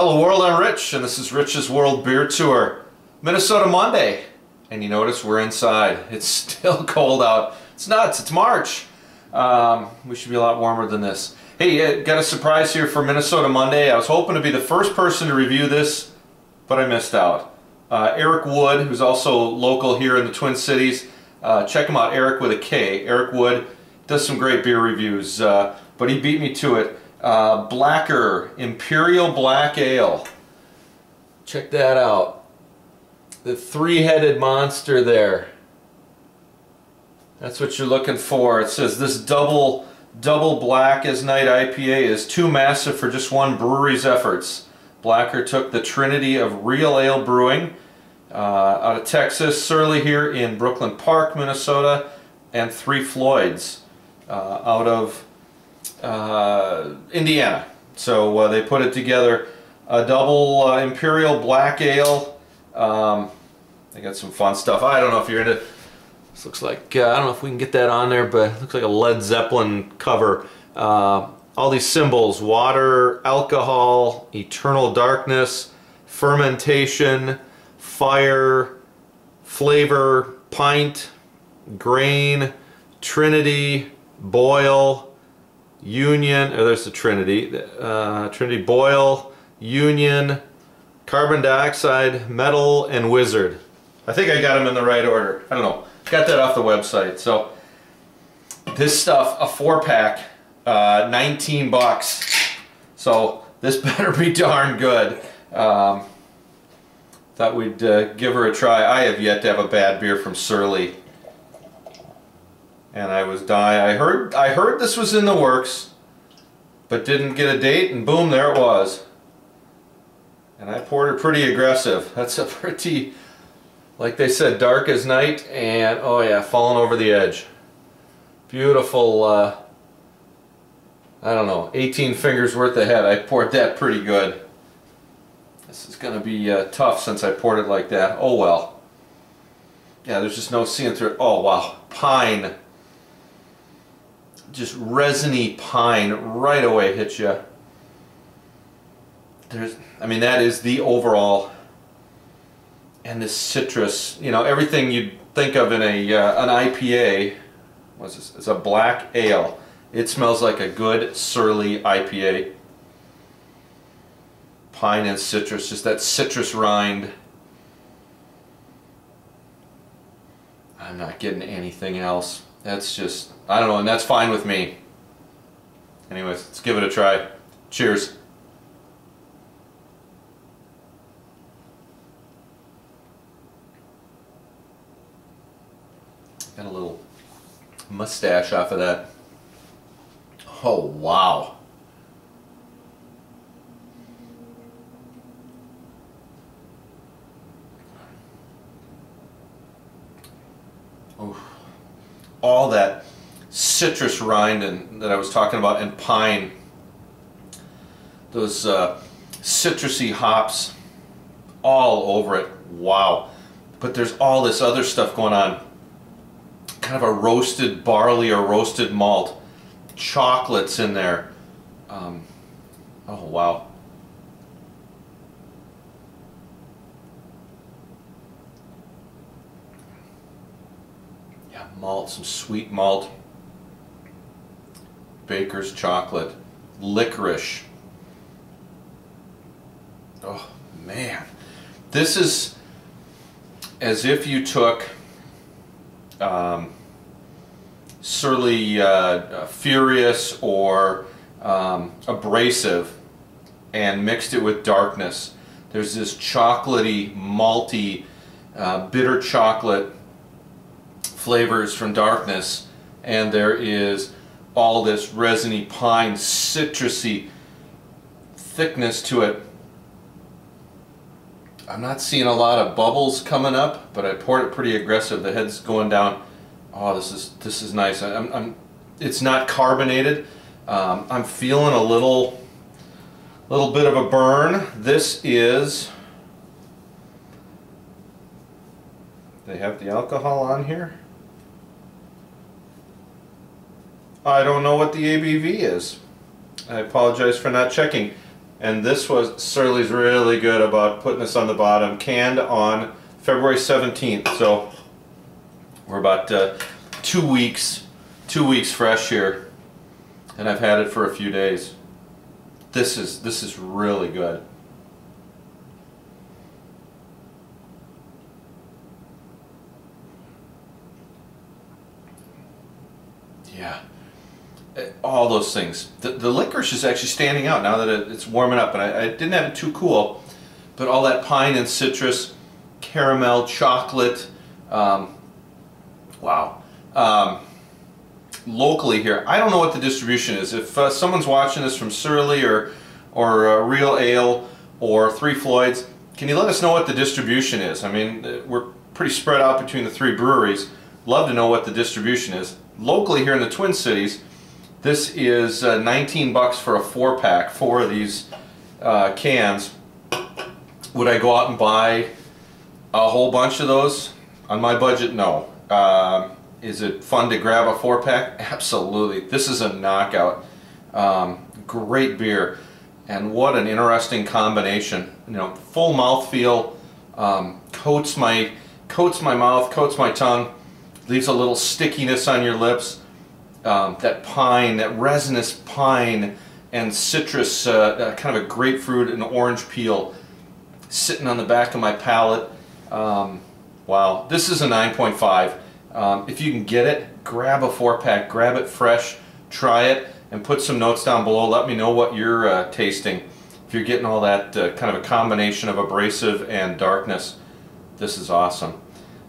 Hello world, I'm Rich, and this is Rich's World Beer Tour. Minnesota Monday, and you notice we're inside. It's still cold out. It's nuts, it's March. Um, we should be a lot warmer than this. Hey, uh, got a surprise here for Minnesota Monday. I was hoping to be the first person to review this, but I missed out. Uh, Eric Wood, who's also local here in the Twin Cities. Uh, check him out, Eric with a K. Eric Wood does some great beer reviews, uh, but he beat me to it. Uh, Blakkr Imperial Black Ale. Check that out. The three-headed monster there. That's what you're looking for. It says this double double black as night IPA is too massive for just one brewery's efforts. Blakkr took the trinity of real ale brewing uh, out of Texas, Surly here in Brooklyn Park, Minnesota, and Three Floyds uh, out of uh, Indiana. So uh, they put it together, a double uh, Imperial Black Ale. Um, they got some fun stuff. I don't know if you're into. This looks like uh, I don't know if we can get that on there, but it looks like a Led Zeppelin cover. Uh, all these symbols: water, alcohol, eternal darkness, fermentation, fire, flavor, pint, grain, trinity, boil, Union, oh, there's the Trinity, uh, Trinity Boil, Union, Carbon Dioxide, Metal, and Wizard. I think I got them in the right order. I don't know. Got that off the website. So this stuff, a four pack, uh, 19 bucks. So this better be darn good. Um, thought we'd uh, give her a try. I have yet to have a bad beer from Surly and I was dying. I heard I heard this was in the works, but didn't get a date, and boom, there it was. And I poured it pretty aggressive. That's a pretty, like they said, dark as night, and oh yeah, falling over the edge. Beautiful. Uh, I don't know, 18 fingers worth ahead. I poured that pretty good. This is going to be uh, tough since I poured it like that. Oh well. Yeah, there's just no seeing through it. Oh wow, pine just resiny pine right away hits you. There's, I mean, that is the overall, and this citrus, you know, everything you'd think of in a uh, an IPA, what's this? It's a black ale. It smells like a good surly IPA. Pine and citrus, just that citrus rind. I'm not getting anything else. That's just, I don't know, and that's fine with me. Anyways, let's give it a try. Cheers. Got a little mustache off of that. Oh, wow. all that citrus rind and that I was talking about and pine. Those uh, citrusy hops all over it. Wow. But there's all this other stuff going on. Kind of a roasted barley or roasted malt. Chocolates in there. Um, oh wow. Yeah, malt, some sweet malt, baker's chocolate, licorice. Oh man, this is as if you took um, Surly uh, Furious or um, Abrasive and mixed it with darkness. There's this chocolatey, malty, uh, bitter chocolate flavors from darkness and there is all this resiny pine citrusy thickness to it. I'm not seeing a lot of bubbles coming up but I poured it pretty aggressive. The head's going down. Oh this is this is nice. I'm, I'm it's not carbonated. Um, I'm feeling a little little bit of a burn. This is they have the alcohol on here I don't know what the ABV is. I apologize for not checking. And this was, Surly's really good about putting this on the bottom, canned on February 17th. So we're about uh, two weeks, two weeks fresh here. And I've had it for a few days. This is, this is really good. Yeah. Uh, all those things. The, the licorice is actually standing out now that it, it's warming up, and I, I, didn't have it too cool, but all that pine and citrus, caramel, chocolate, um, wow. Um, locally here, I don't know what the distribution is. If uh, someone's watching this from Surly or, or uh, Real Ale or Three Floyds, can you let us know what the distribution is? I mean, uh, we're pretty spread out between the three breweries. Love to know what the distribution is. Locally here in the Twin Cities, this is uh, 19 bucks for a four pack, four of these uh, cans. Would I go out and buy a whole bunch of those? On my budget, no. Um, is it fun to grab a four pack? Absolutely. This is a knockout. Um, great beer. And what an interesting combination. You know, full mouth feel, um, coats my coats my mouth, coats my tongue, leaves a little stickiness on your lips um, that pine, that resinous pine and citrus, uh, uh, kind of a grapefruit and orange peel sitting on the back of my palate. Um, wow, this is a 9.5. Um, if you can get it, grab a four pack, grab it fresh, try it, and put some notes down below. Let me know what you're uh, tasting. If you're getting all that uh, kind of a combination of abrasive and darkness, this is awesome.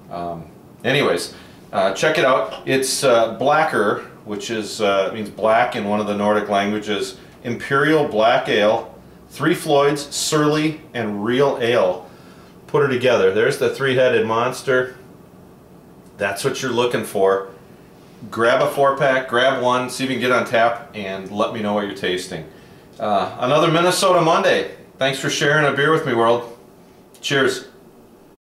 Um, anyways, uh, check it out. It's uh, Blakkr which is uh, means black in one of the Nordic languages. Imperial Black Ale, Three Floyds, Surly, and Real Ale. Put her together. There's the three-headed monster. That's what you're looking for. Grab a four-pack, grab one, see if you can get on tap, and let me know what you're tasting. Uh, another Minnesota Monday. Thanks for sharing a beer with me, world. Cheers.